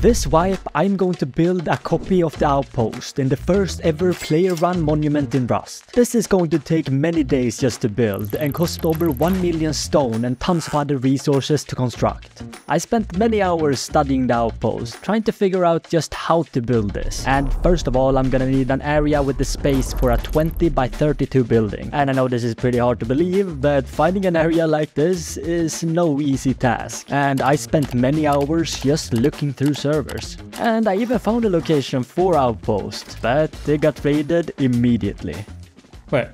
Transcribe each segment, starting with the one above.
this wipe, I'm going to build a copy of the outpost in the first ever player run monument in Rust. This is going to take many days just to build and cost over 1 million stone and tons of other resources to construct. I spent many hours studying the outpost, trying to figure out just how to build this. And first of all, I'm gonna need an area with the space for a 20 by 32 building. And I know this is pretty hard to believe, but finding an area like this is no easy task. And I spent many hours just looking through servers. And I even found a location for Outpost, but they got raided immediately. Wait.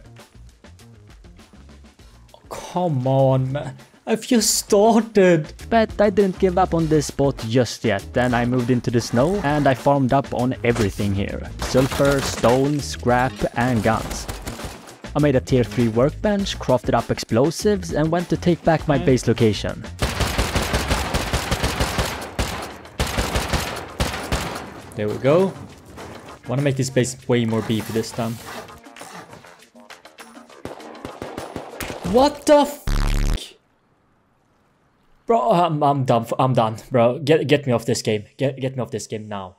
Oh, come on, man. I've just started. But I didn't give up on this spot just yet, then I moved into the snow and I farmed up on everything here. Sulfur, stone, scrap and guns. I made a tier 3 workbench, crafted up explosives and went to take back my hmm. base location. There we go. Wanna make this base way more beefy this time. What the f Bro, I'm, I'm done. I'm done, bro. Get get me off this game. Get get me off this game now.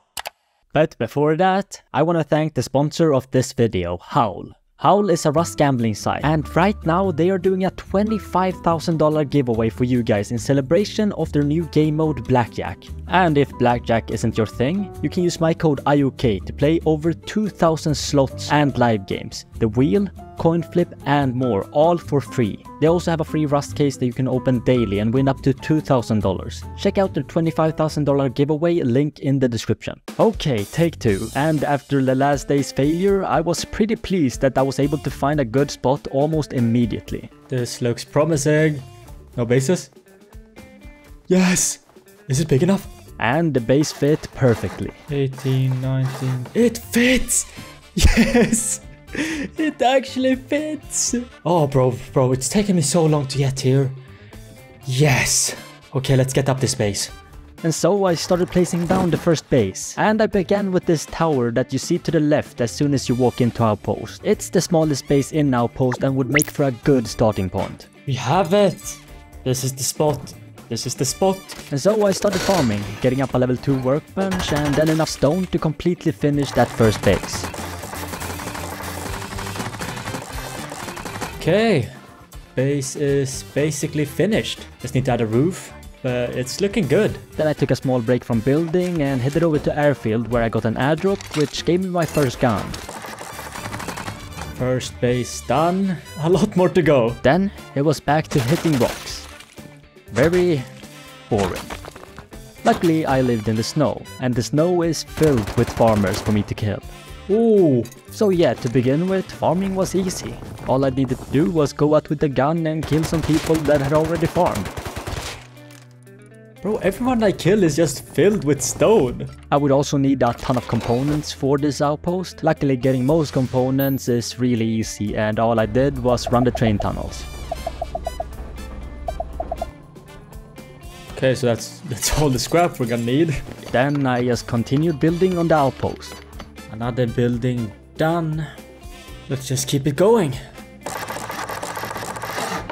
But before that, I want to thank the sponsor of this video, Howl. Howl is a Rust gambling site, and right now they are doing a $25,000 giveaway for you guys in celebration of their new game mode Blackjack. And if Blackjack isn't your thing, you can use my code IOK to play over 2000 slots and live games. The wheel, coin flip and more, all for free. They also have a free Rust case that you can open daily and win up to $2,000. Check out their $25,000 giveaway link in the description. Okay, take two. And after the last day's failure, I was pretty pleased that I was able to find a good spot almost immediately. This looks promising. No bases? Yes! Is it big enough? And the base fit perfectly. 18, 19. It fits! Yes! It actually fits! Oh, bro, bro, it's taken me so long to get here. Yes! Okay, let's get up this base. And so I started placing down the first base. And I began with this tower that you see to the left as soon as you walk into Outpost. It's the smallest base in Outpost and would make for a good starting point. We have it! This is the spot. This is the spot. And so I started farming, getting up a level 2 workbench and then enough stone to completely finish that first base. Okay, base is basically finished. Just need to add a roof, but it's looking good. Then I took a small break from building and headed over to airfield where I got an airdrop which gave me my first gun. First base done, a lot more to go. Then it was back to hitting rocks. Very boring. Luckily I lived in the snow, and the snow is filled with farmers for me to kill. Ooh, So yeah, to begin with, farming was easy. All I needed to do was go out with a gun and kill some people that had already farmed. bro, everyone I kill is just filled with stone. I would also need a ton of components for this outpost. Luckily getting most components is really easy and all I did was run the train tunnels. Okay, so that's that's all the scrap we're gonna need. Then I just continued building on the outpost. Another building done. Let's just keep it going.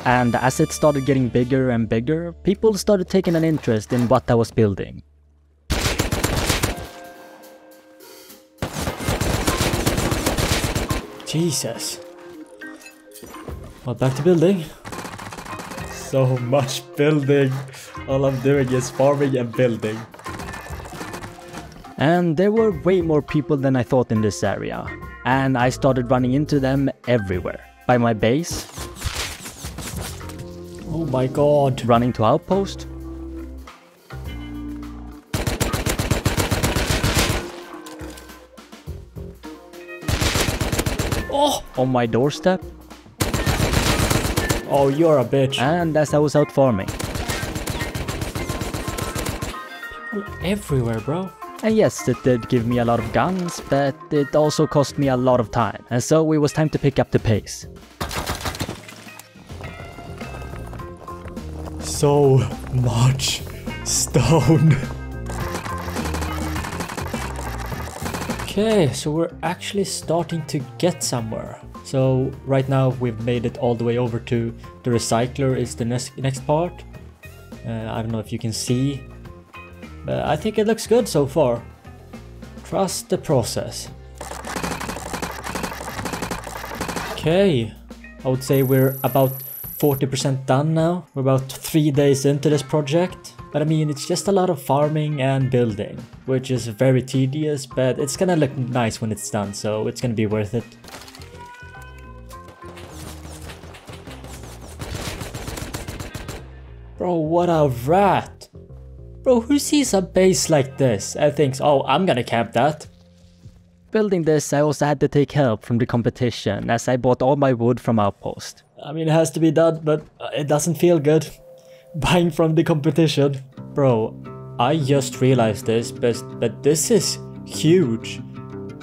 And as it started getting bigger and bigger, people started taking an interest in what I was building. Jesus. Well, back to building. So much building. All I'm doing is farming and building. And there were way more people than I thought in this area. And I started running into them everywhere. By my base, Oh my god. running to outpost, Oh! on my doorstep, Oh, you're a bitch. and as I was out farming. Everywhere, bro. And yes, it did give me a lot of guns, but it also cost me a lot of time. And so it was time to pick up the pace. So much stone. Okay, so we're actually starting to get somewhere. So right now we've made it all the way over to the recycler is the next next part. Uh, I don't know if you can see But I think it looks good so far. Trust the process. Okay, I would say we're about 40% done now. We're about three days into this project. But I mean, it's just a lot of farming and building, which is very tedious, but it's gonna look nice when it's done, so it's gonna be worth it. Bro, what a rat! Bro, who sees a base like this and thinks, oh, I'm gonna camp that? Building this, I also had to take help from the competition as I bought all my wood from Outpost. I mean, it has to be done, but uh, it doesn't feel good. Buying from the competition. Bro, I just realized this, but, but this is huge.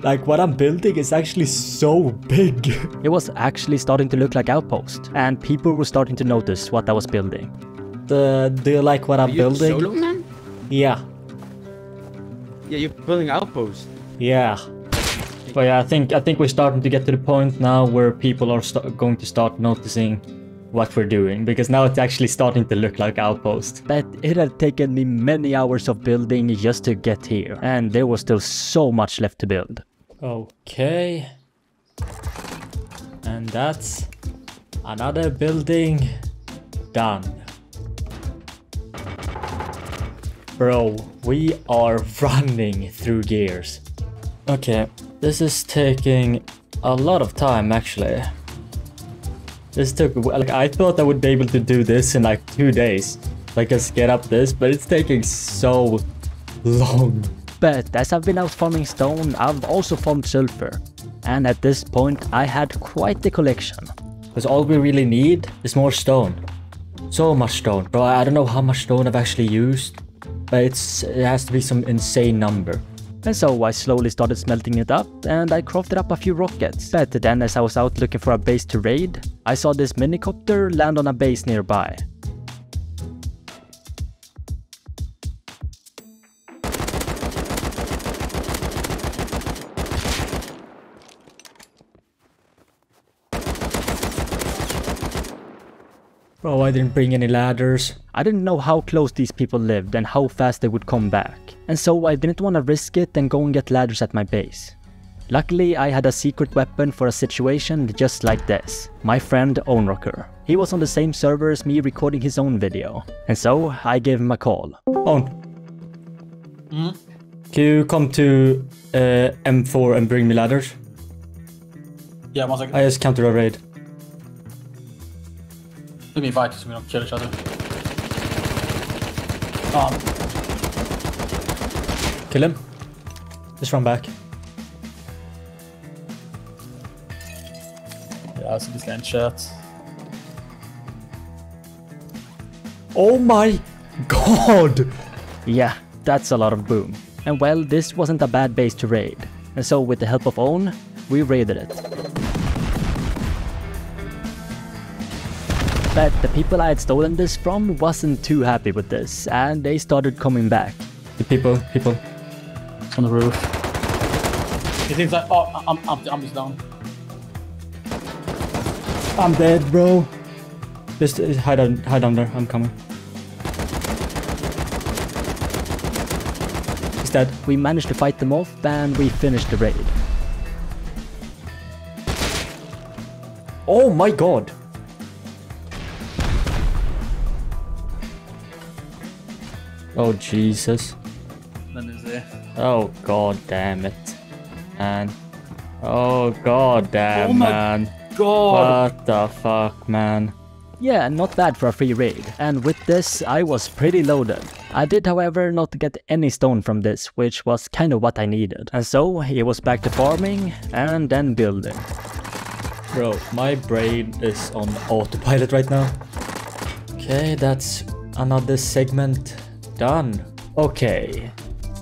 Like, what I'm building is actually so big. It was actually starting to look like Outpost, and people were starting to notice what I was building. The, do you like what I'm you building? Solo man? Yeah, Yeah, you're building outposts. yeah. But yeah, I think I think we're starting to get to the point now where people are sta- going to start noticing what we're doing because now it's actually starting to look like Outpost. But it had taken me many hours of building just to get here, and there was still so much left to build. Okay. And that's another building done. Bro, we are running through gears. Okay, this is taking a lot of time actually. This took, like, I thought I would be able to do this in like two days. Like, just get up this, but it's taking so long. But as I've been out farming stone, I've also farmed sulfur. And at this point, I had quite the collection. Because all we really need is more stone. So much stone. Bro, I don't know how much stone I've actually used. But it's it has to be some insane number. And so I slowly started smelting it up and I crafted up a few rockets. But then as I was out looking for a base to raid, I saw this minicopter land on a base nearby. Bro, I didn't bring any ladders. I didn't know how close these people lived and how fast they would come back. And so I didn't want to risk it and go and get ladders at my base. Luckily, I had a secret weapon for a situation just like this. My friend Ownrocker. He was on the same server as me recording his own video. And so I gave him a call. On. Can you come to uh, M4 and bring me ladders? Yeah, one second. I just counter a raid. Let me fight so we don't kill each other. Um, Kill him. Just run back. yeah, så vi ska en chat. Oh my god! Yeah, that's a lot of boom. And well, this wasn't a bad base to raid. And so with the help of Own, we raided it. But the people I had stolen this from wasn't too happy with this, and they started coming back. The people, people. On the roof. It seems like, oh, I'm, I'm, I'm just down. I'm dead, bro. Just uh, hide, on, hide under. I'm coming. He's dead. We managed to fight them off, and we finished the raid. Oh my god. Oh Jesus. Den är det. Oh god damn it. Man. Oh god damn Oh my man. God! What the fuck man. Yeah, not bad for a free raid, and with this I was pretty loaded. I did however not get any stone from this, which was kind of what I needed. And so it was back to farming and then building. Bro, my brain is on autopilot right now. Okay, that's another segment done. Okay,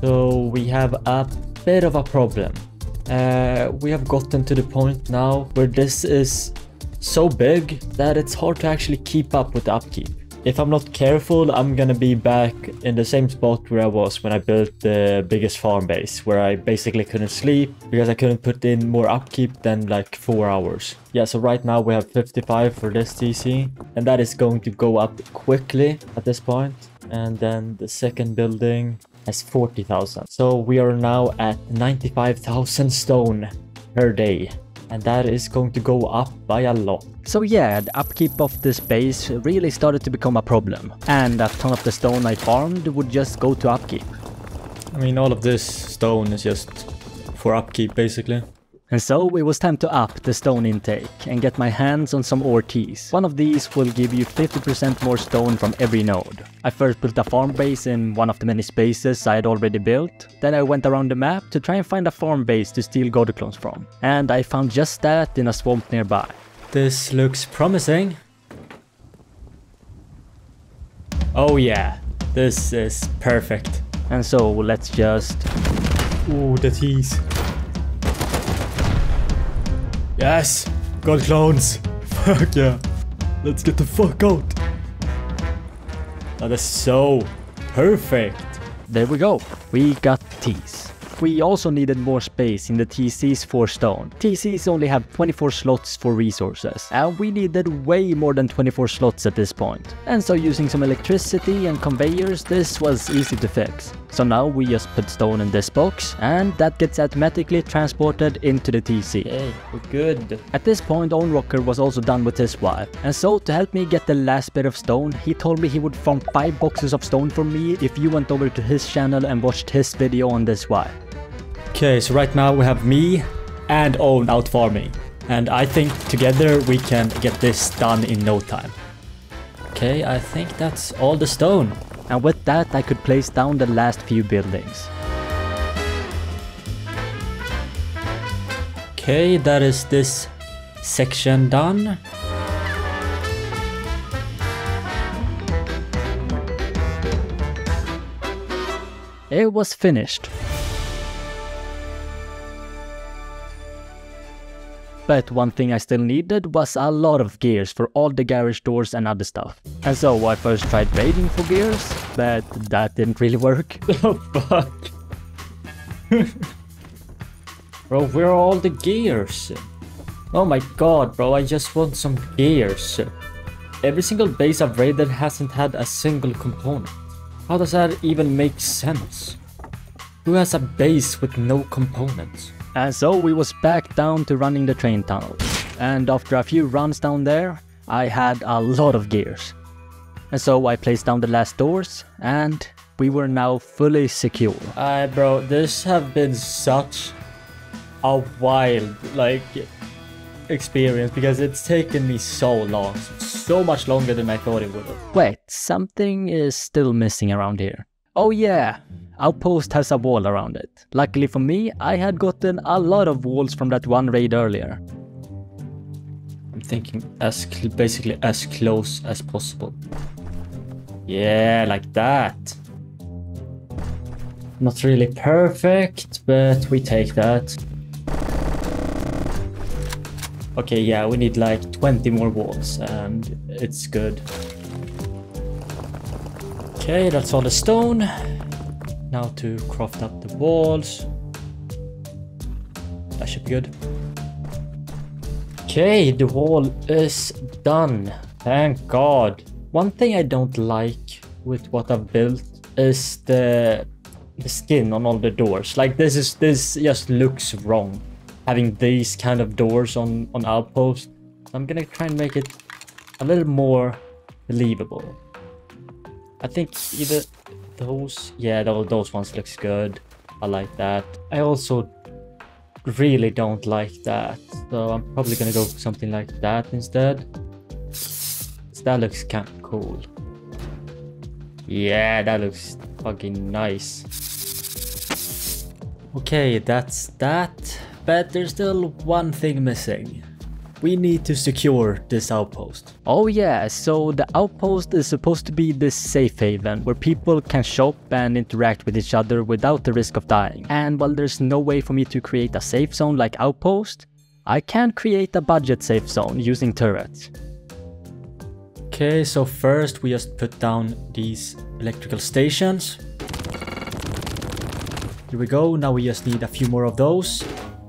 so we have a bit of a problem. Uh, we have gotten to the point now where this is so big that it's hard to actually keep up with the upkeep. If I'm not careful, I'm gonna be back in the same spot where I was when I built the biggest farm base, where I basically couldn't sleep because I couldn't put in more upkeep than like 4 hours. Yeah, so right now we have 55 for this TC, and that is going to go up quickly at this point. And then the second building, has 40,000. So we are now at 95,000 stone per day. And that is going to go up by a lot. So yeah, the upkeep of this base really started to become a problem. And a ton of the stone I farmed would just go to upkeep. I mean, all of this stone is just for upkeep, basically. And so it was time to up the stone intake and get my hands on some ore teas. One of these will give you 50% more stone from every node. I first built a farm base in one of the many spaces I had already built. Then I went around the map to try and find a farm base to steal gold clones from. And I found just that in a swamp nearby. This looks promising. Oh yeah, this is perfect. And so let's just... Ooh, the teas. Yes! Got clones! Fuck yeah! Let's get the fuck out! That is so perfect! There we go. We got teas. We also needed more space in the TCs for stone. TCs only have 24 slots for resources, and we needed way more than 24 slots at this point. And so using some electricity and conveyors, this was easy to fix. So now we just put stone in this box, and that gets automatically transported into the TC. Hey, we're good. At this point, Ownrocker was also done with his wipe, and so to help me get the last bit of stone, he told me he would farm 5 boxes of stone for me if you went over to his channel and watched his video on this wipe. Okay, so right now we have me and Own out farming. And I think together we can get this done in no time. Okay, I think that's all the stone. And with that I could place down the last few buildings. Okay, that is this section done. It was finished. But one thing I still needed was a lot of gears for all the garage doors and other stuff. And so I first tried raiding for gears, but that didn't really work. Oh fuck. bro, where are all the gears? Oh my god, bro, I just want some gears. Every single base I've raided hasn't had a single component. How does that even make sense? Who has a base with no components? And so we was back down to running the train tunnel. And after a few runs down there, I had a lot of gears. And so I placed down the last doors, and we were now fully secure. Uh, bro, this have been such a wild, like, experience because it's taken me so long. So much longer than I thought it would have. Wait, something is still missing around here. Oh yeah, Outpost has a wall around it. Luckily for me, I had gotten a lot of walls from that one raid earlier. I'm thinking as basically as close as possible. Yeah, like that. Not really perfect, but we take that. Okay, yeah, we need like 20 more walls and it's good. Okay, that's all the stone. Now to craft up the walls. That should be good. Okay, the wall is done. Thank God. One thing I don't like with what I've built is the the skin on all the doors. Like this is this just looks wrong. Having these kind of doors on on outposts. I'm gonna try and make it a little more believable. I think either those, yeah, those, those ones looks good. I like that. I also really don't like that. So I'm probably gonna go for something like that instead. That looks kind of cool. Yeah, that looks fucking nice. Okay, that's that. But there's still one thing missing. We need to secure this outpost. Oh yeah, so the outpost is supposed to be this safe haven where people can shop and interact with each other without the risk of dying. And while there's no way for me to create a safe zone like outpost, I can create a budget safe zone using turrets. Okay, so first we just put down these electrical stations. Here we go, now we just need a few more of those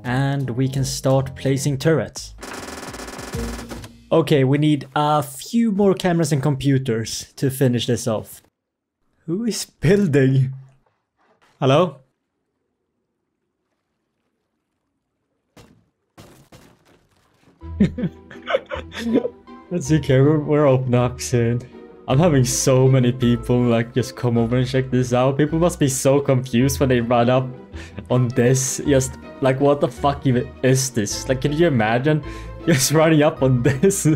and we can start placing turrets. Okay, we need a few more cameras and computers to finish this off. Who is building? Hello? That's okay, we're, we're open up soon. I'm having so many people like just come over and check this out. People must be so confused when they run up on this. Just like what the fuck even is this? Like can you imagine just running up on this?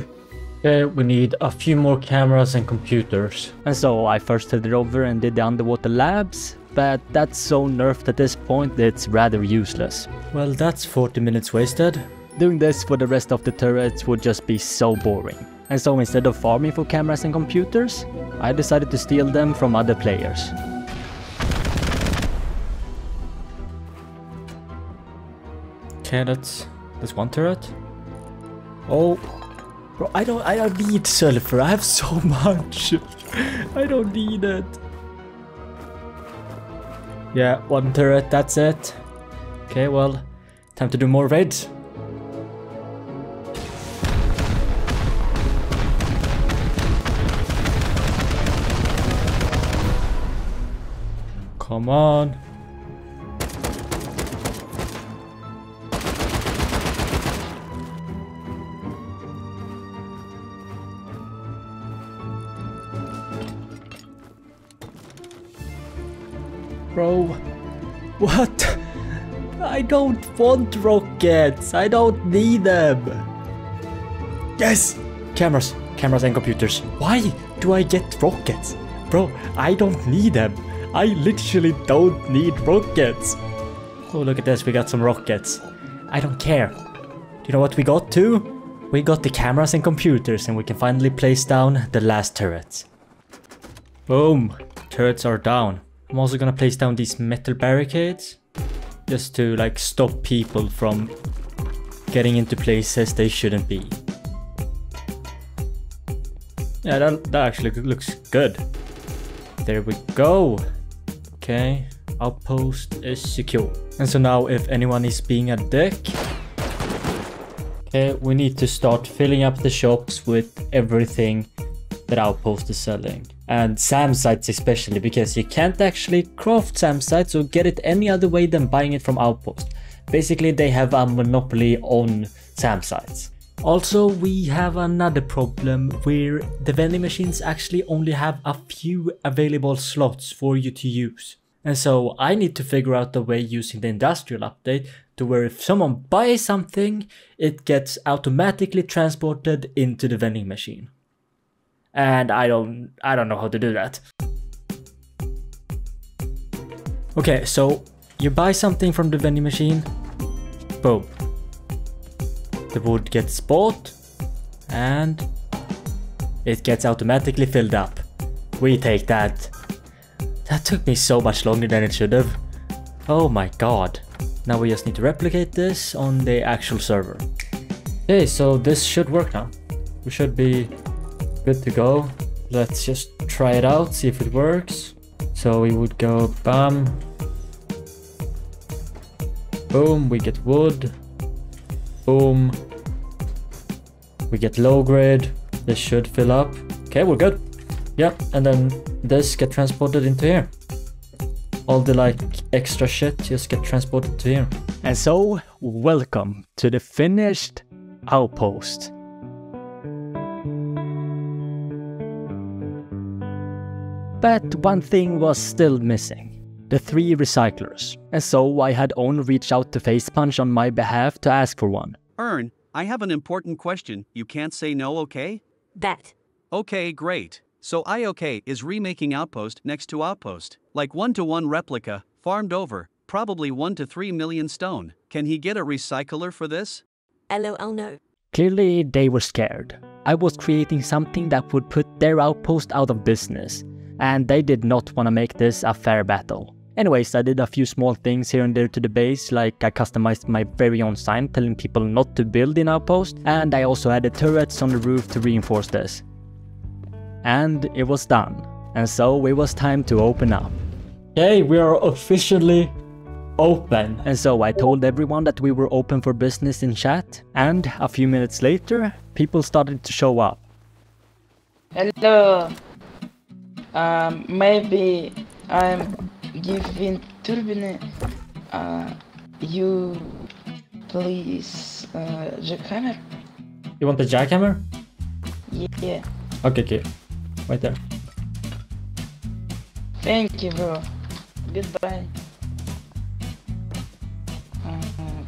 Okay, we need a few more cameras and computers. And so I first headed over and did the underwater labs, but that's so nerfed at this point that it's rather useless. Well, that's 40 minutes wasted. Doing this for the rest of the turrets would just be so boring. And so instead of farming for cameras and computers, I decided to steal them from other players. Okay, that's that's one turret. Oh, bro, I don't I don't need sulfur. I have so much. I don't need it. Yeah, one turret. That's it. Okay, well, time to do more raids. Come on. What? I don't want rockets. I don't need them. Yes! Cameras, cameras and computers. Why do I get rockets? Bro, I don't need them. I literally don't need rockets. Oh, look at this. We got some rockets. I don't care. Do you know what we got too? We got the cameras and computers and we can finally place down the last turrets. Boom. Turrets are down. I'm also gonna place down these metal barricades. Just to like stop people from getting into places they shouldn't be. Yeah, that, that actually looks good. There we go. Okay, outpost is secure. And so now if anyone is being a dick, okay, we need to start filling up the shops with everything that outpost is selling. And SAM sites especially, because you can't actually craft SAM sites or get it any other way than buying it from outpost. Basically, they have a monopoly on SAM sites. Also, we have another problem where the vending machines actually only have a few available slots for you to use. And so I need to figure out a way using the industrial update to where if someone buys something, it gets automatically transported into the vending machine. And I don't I don't know how to do that. Okay, so you buy something from the vending machine, boom, the wood gets bought and it gets automatically filled up. We take that. That took me so much longer than it should have. Oh my god. Now we just need to replicate this on the actual server. Okay, so this should work now. We should be good to go. Let's just try it out, see if it works. So we would go bam. Boom, we get wood. Boom. We get low grade. This should fill up. Okay, we're good. Yep, and then this get transported into here. All the like extra shit just get transported to here. And so, welcome to the finished outpost. But one thing was still missing. The three recyclers. And so I had Own reach out to Facepunch on my behalf to ask for one. Ern, I have an important question. You can't say no, okay? Bet. Okay, great. So IOK is remaking Outpost next to Outpost, like one to one replica, farmed over, probably 1 to 3 million stone. Can he get a recycler for this? LOL no. Clearly, they were scared. I was creating something that would put their outpost out of business, and they did not want to make this a fair battle. Anyways, I did a few small things here and there to the base, like I customized my very own sign telling people not to build in Outpost, and I also added turrets on the roof to reinforce this. And it was done. And so it was time to open up. Okay, we are officially open. And so I told everyone that we were open for business in chat, and a few minutes later, people started to show up. Hello. Um, maybe I'm giving Turbine, uh, you please uh, jackhammer? You want the jackhammer? Yeah. Okay, okay. Right there. Thank you, bro. Goodbye. Uh,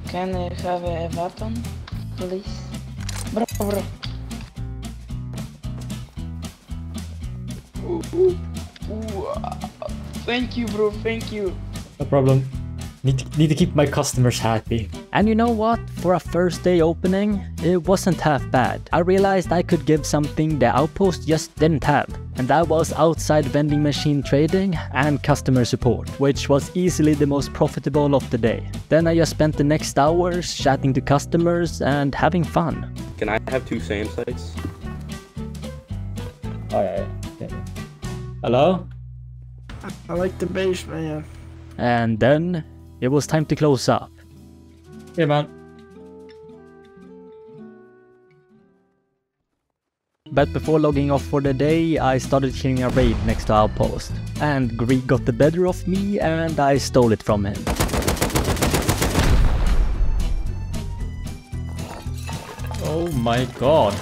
can I have a weapon, please? Bro, bro. Ooh, ooh, ooh, ah, Thank you, bro. Thank you. No problem. Need to, need to keep my customers happy. And you know what? For a first day opening, it wasn't half bad. I realized I could give something the outpost just didn't have. And that was outside vending machine trading and customer support, which was easily the most profitable of the day. Then I just spent the next hours chatting to customers and having fun. Can I have two SAM sites? Oh, yeah, yeah. yeah, yeah. Hello? I like the base, man. And then it was time to close up. Hey, man. But before logging off for the day, I started hearing a raid next to Outpost. And Greek got the better of me and I stole it from him. Oh my god.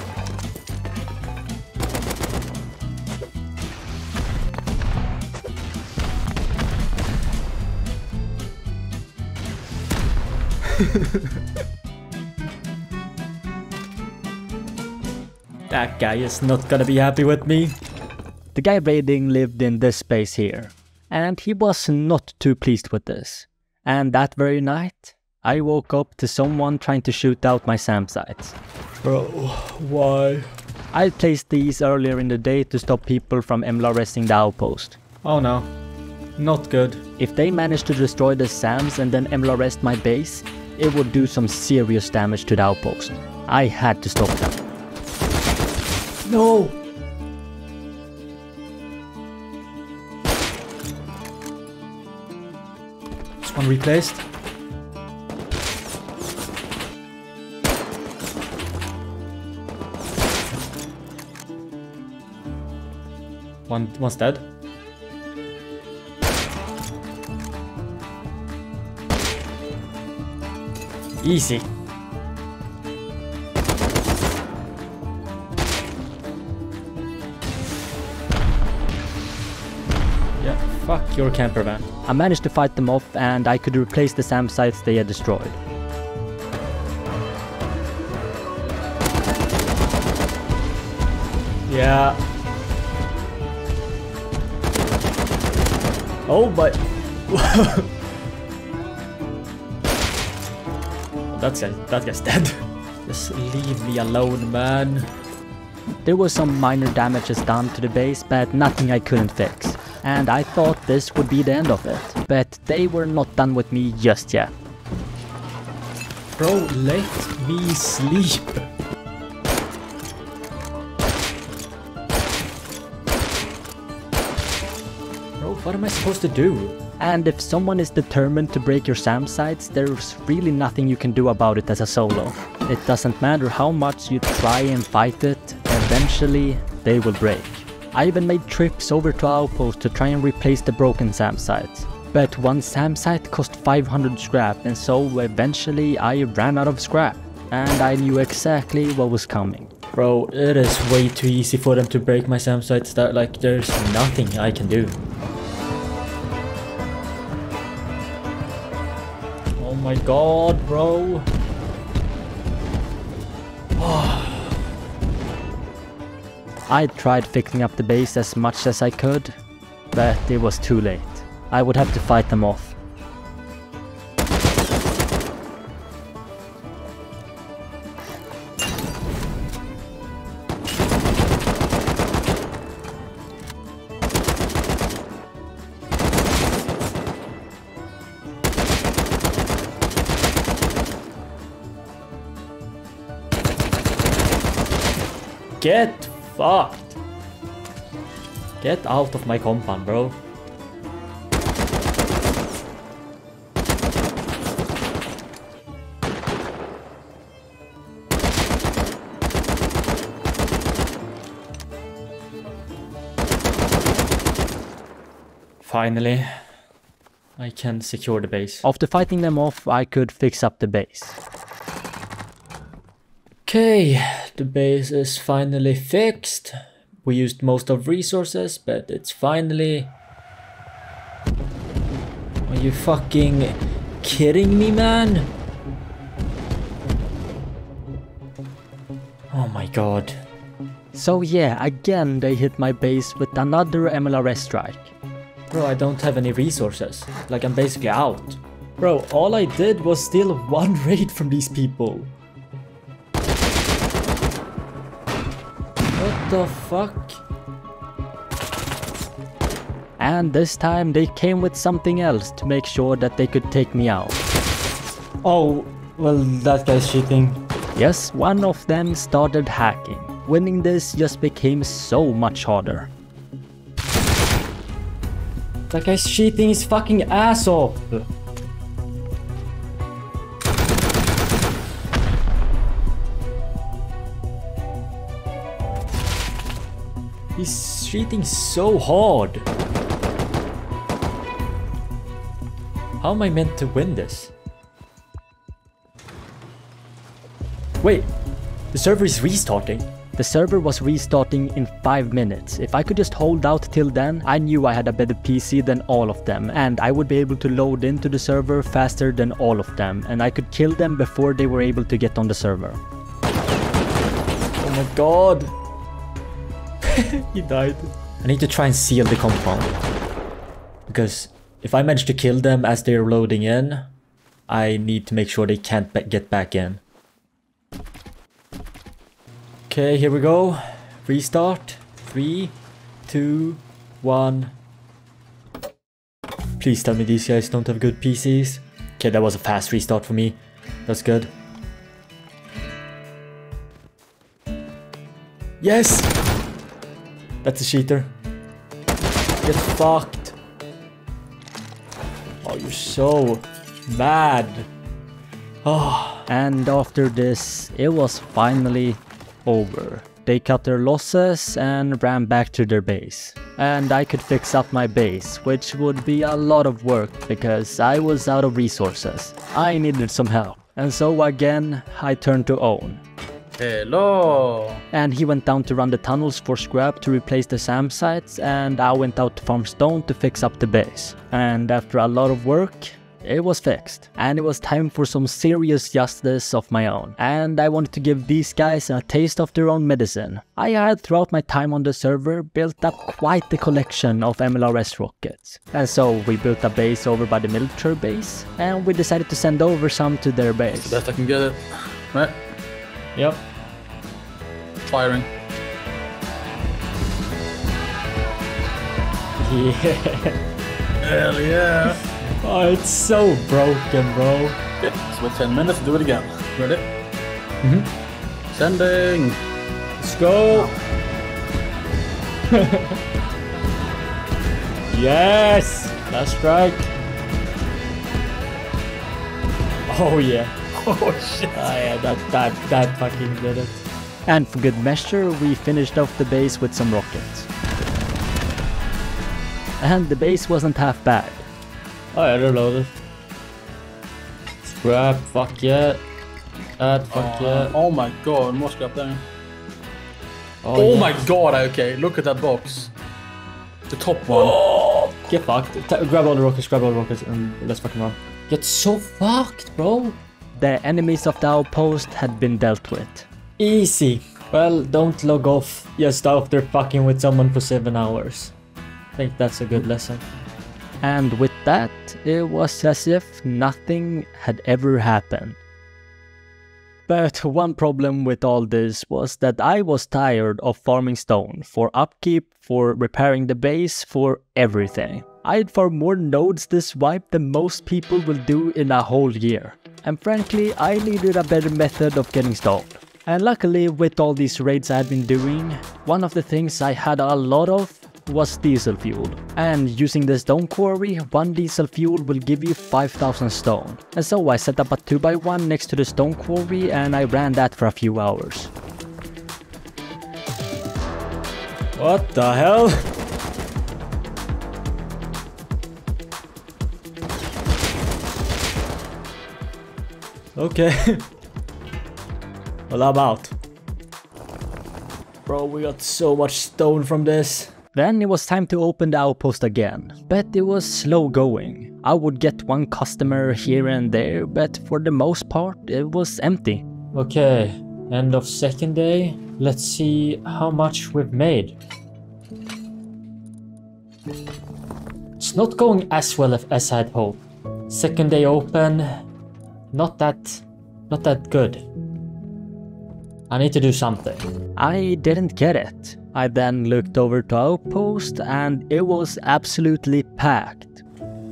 That guy is not gonna be happy with me. The guy raiding lived in this space here, and he was not too pleased with this. And that very night, I woke up to someone trying to shoot out my SAM sites. Bro, why? I placed these earlier in the day to stop people from MLRSing the outpost. Oh no. Not good. If they manage to destroy the SAMs and then MLRS my base, it would do some serious damage to the outpost. I had to stop them. No! This one replaced. One, one's dead. Easy. Yeah, fuck your camper van. I managed to fight them off and I could replace the SAM sites they had destroyed. Yeah. Oh, but guy, that guy's dead. Just leave me alone, man. There was some minor damages done to the base, but nothing I couldn't fix. And I thought this would be the end of it. But they were not done with me just yet. Bro, let me sleep. What am I supposed to do? And if someone is determined to break your SAM sites, there's really nothing you can do about it as a solo. It doesn't matter how much you try and fight it, eventually they will break. I even made trips over to Outpost to try and replace the broken SAM sites. But one SAM site cost 500 scrap and so eventually I ran out of scrap. And I knew exactly what was coming. Bro, it is way too easy for them to break my SAM sites that like there's nothing I can do. My god, bro. I tried fixing up the base as much as I could, but it was too late. I would have to fight them off. Get fucked. Get out of my compound, bro. Finally. I can secure the base. After fighting them off, I could fix up the base. Okay, the base is finally fixed. We used most of resources, but it's finally... Are you fucking kidding me, man? Oh my god. So yeah, again they hit my base with another MLRS strike. Bro, I don't have any resources. Like, I'm basically out. Bro, all I did was steal one raid from these people. What the fuck? And this time they came with something else to make sure that they could take me out. Oh, well, that guy's cheating. Yes, one of them started hacking. Winning this just became so much harder. That guy's cheating his fucking ass He's cheating so hard. How am I meant to win this? Wait, the server is restarting. The server was restarting in 5 minutes. If I could just hold out till then, I knew I had a better PC than all of them and I would be able to load into the server faster than all of them and I could kill them before they were able to get on the server. Oh my god. he died. I need to try and seal the compound. Because if I manage to kill them as they're loading in, I need to make sure they can't get back in. Okay, here we go. Restart. Three, two, one. Please tell me these guys don't have good PCs. Okay, that was a fast restart for me. That's good. Yes! That's a cheater. Get fucked. Oh, you're so mad. Oh, And after this, it was finally over. They cut their losses and ran back to their base. And I could fix up my base, which would be a lot of work because I was out of resources. I needed some help. And so again, I turned to Own. Hello! And he went down to run the tunnels for scrap to replace the SAM sites and I went out to farm stone to fix up the base. And after a lot of work, it was fixed. And it was time for some serious justice of my own. And I wanted to give these guys a taste of their own medicine. I had throughout my time on the server built up quite the collection of MLRS rockets. And so we built a base over by the military base and we decided to send over some to their base. Best I can get it. Right? Yep. Firing. Yeah. Hell yeah! Oh, it's so broken, bro. Okay, so with 10 minutes, do it again. Ready? Mhm. Sending! Let's go. yes. Last strike. Oh yeah. Oh shit! Ah yeah. That that that fucking did it. And for good measure, we finished off the base with some rockets. And the base wasn't half bad. Oh yeah, reloaded. Scrap. Fuck yeah. That. Fuck Oh, yeah. oh my god, more scrap there. Oh, Oh my god, okay, look at that box. The top one. Oh, get fucked. Grab all the rockets. Grab all the rockets, and let's fucking run. Get so fucked, bro. The enemies of the outpost had been dealt with. Easy. Well, don't log off just after fucking with someone for seven hours. I think that's a good lesson. And with that, it was as if nothing had ever happened. But one problem with all this was that I was tired of farming stone for upkeep, for repairing the base, for everything. I'd farm more nodes this wipe than most people will do in a whole year. And frankly, I needed a better method of getting stone. And luckily, with all these raids I'd been doing, one of the things I had a lot of was diesel fuel. And using the stone quarry, one diesel fuel will give you 5000 stone. And so I set up a 2x1 next to the stone quarry and I ran that for a few hours. What the hell? Okay. well, I'm out. Bro, we got so much stone from this. Then it was time to open the outpost again, but it was slow going. I would get one customer here and there, but for the most part it was empty. Okay, end of second day. Let's see how much we've made. It's not going as well as I'd hoped. Second day open, not that, not that good. I need to do something. I didn't get it. I then looked over to Outpost and it was absolutely packed.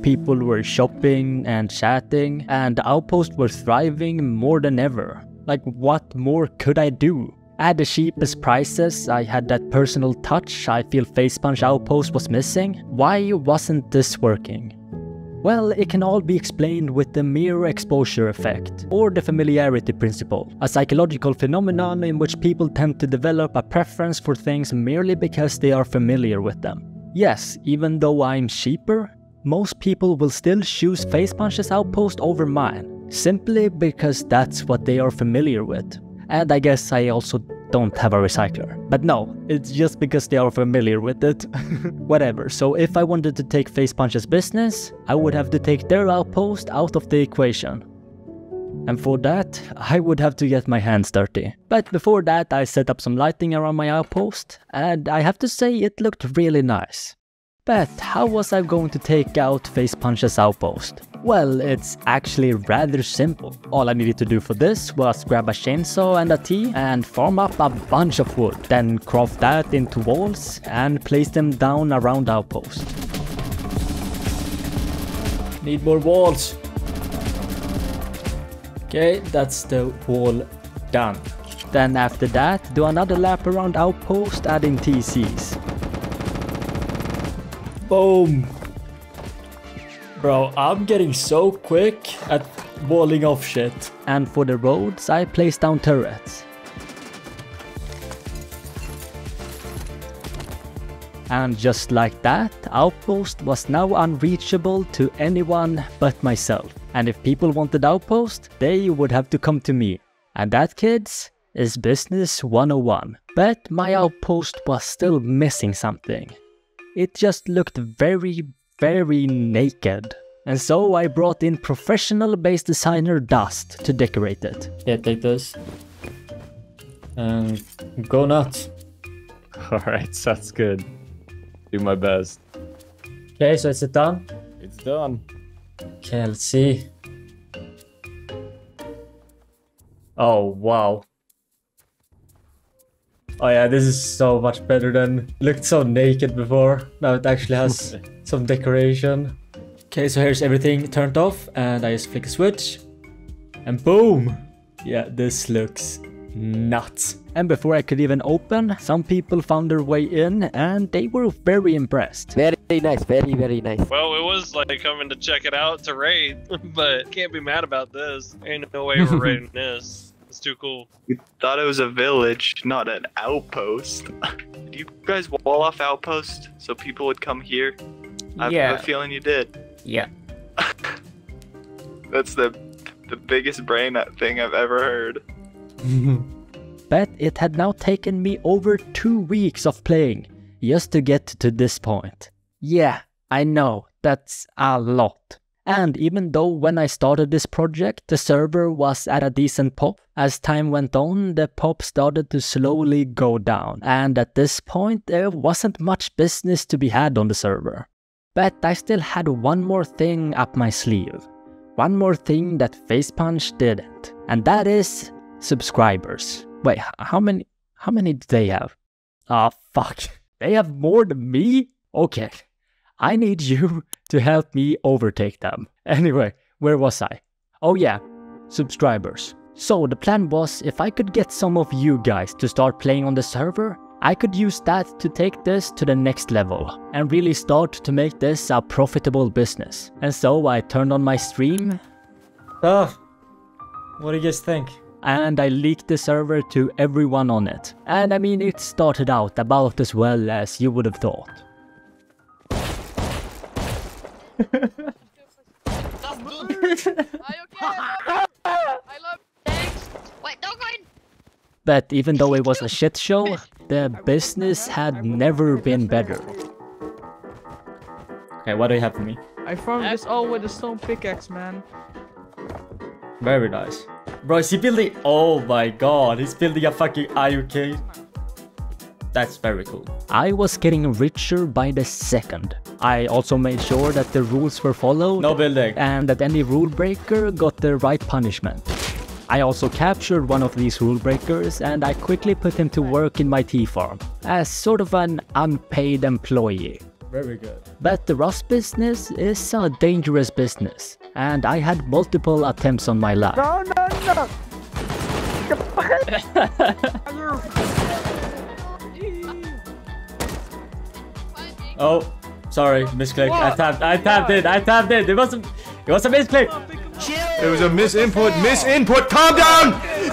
People were shopping and chatting and Outpost were thriving more than ever. Like what more could I do? At the cheapest prices, I had that personal touch I feel Facepunch Outpost was missing. Why wasn't this working? Well, it can all be explained with the mere exposure effect, or the familiarity principle, a psychological phenomenon in which people tend to develop a preference for things merely because they are familiar with them. Yes, even though I'm cheaper, most people will still choose Facepunch's outpost over mine, simply because that's what they are familiar with. And I guess I also don't have a recycler. But no, it's just because they are familiar with it. Whatever, so if I wanted to take Facepunch's business, I would have to take their outpost out of the equation. And for that, I would have to get my hands dirty. But before that, I set up some lighting around my outpost, and I have to say it looked really nice. But how was I going to take out Face Facepunch's outpost? Well, it's actually rather simple. All I needed to do for this was grab a chainsaw and a T and farm up a bunch of wood, then craft that into walls and place them down around outpost. Need more walls. Okay, that's the wall done. Then after that, do another lap around outpost adding TCs. Boom! Bro, I'm getting so quick at walling off shit. And for the roads, I placed down turrets. And just like that, Outpost was now unreachable to anyone but myself. And if people wanted Outpost, they would have to come to me. And that, kids, is business 101. But my Outpost was still missing something. It just looked very, very naked. And so I brought in professional base designer Dust to decorate it. Yeah, take this. And go nuts. Alright, sounds good. Do my best. Okay, so is it done? It's done. Okay, let's see. Oh, wow. Oh yeah, this is so much better than looked so naked before. Now it actually has some decoration. Okay, so here's everything turned off and I just flick a switch and boom! Yeah, this looks nuts. And before I could even open, some people found their way in and they were very impressed. Very nice, very, very nice. Well, it was like coming to check it out to raid, but can't be mad about this. Ain't no way we're raiding this. It's too cool. We thought it was a village, not an outpost. did you guys wall off outpost so people would come here? I Yeah. have a feeling you did. Yeah. That's the the biggest brain thing I've ever heard. But it had now taken me over two weeks of playing just to get to this point. Yeah, I know, that's a lot. And even though when I started this project, the server was at a decent pop, as time went on, the pop started to slowly go down. And at this point, there wasn't much business to be had on the server. But I still had one more thing up my sleeve. One more thing that Facepunch didn't. And that is subscribers. Wait, how many how many do they have? Ah fuck. They have more than me? Okay. I need you to help me overtake them. Anyway, where was I? Oh yeah, subscribers. So the plan was if I could get some of you guys to start playing on the server, I could use that to take this to the next level and really start to make this a profitable business. And so I turned on my stream Oh, what do you guys think? and I leaked the server to everyone on it. And I mean, it started out about as well as you would have thought. Are you okay? I But even though it was a shit show, the business had never been better. Okay, what do you have for me? I farmed this all with a stone pickaxe, man. Very nice. Bro, is he building? Oh my god, he's building a fucking IOK. That's very cool. I was getting richer by the second. I also made sure that the rules were followed. No building. And that any rule breaker got the right punishment. I also captured one of these rule breakers and I quickly put him to work in my tea farm as sort of an unpaid employee. Very good. But the rust business is a dangerous business and I had multiple attempts on my life. No, no, no! oh, sorry, misclick. I tapped. I tapped it. I tapped it. It wasn't. it was a misclick. It was a misinput. Misinput. Calm down.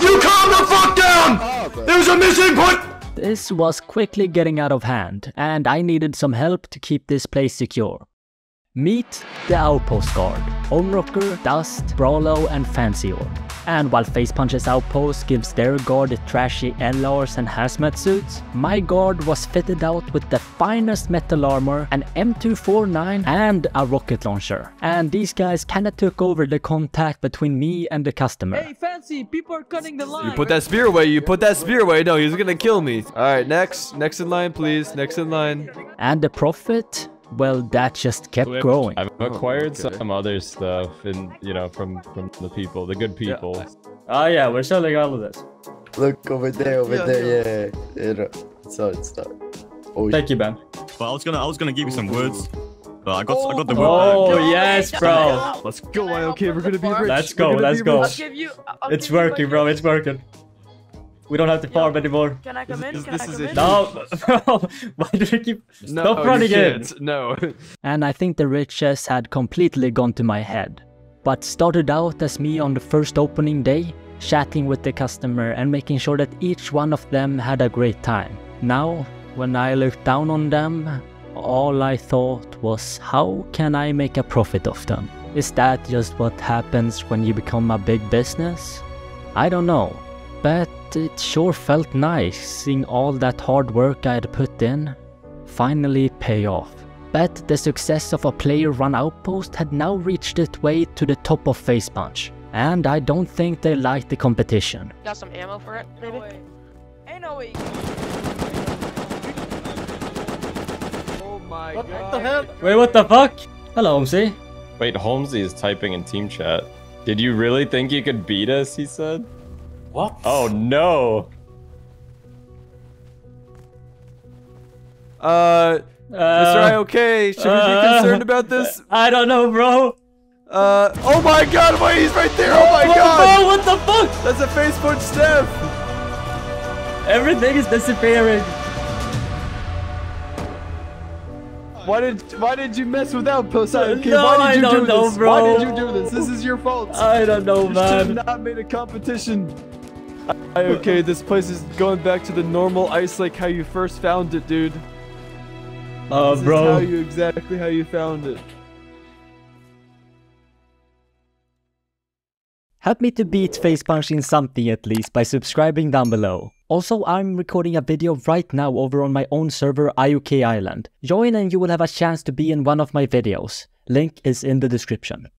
You calm the fuck down. There was a misinput. This was quickly getting out of hand, and I needed some help to keep this place secure. Meet the Outpost Guard, Ownrocker, Dust, Brawlo and Fancior. And while Facepunch's Outpost gives their guard the trashy LRs and hazmat suits, my guard was fitted out with the finest metal armor, an M249 and a rocket launcher. And these guys kinda took over the contact between me and the customer. Hey, Fancy, people are cutting the line. You put that spear away, you put that spear away. No, he's gonna kill me. Alright, next. Next in line, please. Next in line. And the profit? Well, that just kept growing. I've oh, acquired some other stuff and you know from from the people, the good people. Oh yeah, we're selling all of this. Look over there, over there, yeah. yeah. So uh, it's not. Oh, Thank you, Ben. But I was gonna I was gonna give you some words. But I got I got the word. Oh, oh yes, bro. Let's go, okay, we're gonna be rich. Let's go, let's go. you, It's working, bro. It's working. We don't have to farm anymore. Can I come in? This, Can this I is come it. in? No, bro. Why do you keep No, stop you running in? No. and I think the riches had completely gone to my head. But started out as me on the first opening day, chatting with the customer and making sure that each one of them had a great time. Now, when I looked down on them, all I thought was how can I make a profit of them? Is that just what happens when you become a big business? I don't know, but it sure felt nice seeing all that hard work I had put in finally pay off. But the success of a player-run outpost had now reached its way to the top of Facepunch, and I don't think they liked the competition. Got some ammo for it, maybe? Ain't no way. Oh my What god. the hell? Wait, what the fuck? Hello, OMC. Wait, Holmesy is typing in team chat. Did you really think you could beat us? He said. What? Oh no. Uh, Mr. Uh, IOK, should we be uh, concerned about this? I don't know, bro. Uh, oh my god, wait, he's right there, oh my Bro, god! Bro, what the fuck? That's a Facepunch Steph! Everything is disappearing. Why did why did you mess with Outpost IOK? No, Why did you I don't do know, this? bro. Why did you do this? This is your fault. I don't know, You should have not made a competition. IOK, this place is going back to the normal ice like how you first found it, dude. Oh, This is how you exactly how you found it. Help me to beat Facepunch in something at least by subscribing down below. Also, I'm recording a video right now over on my own server IOK Island. Join and you will have a chance to be in one of my videos. Link is in the description.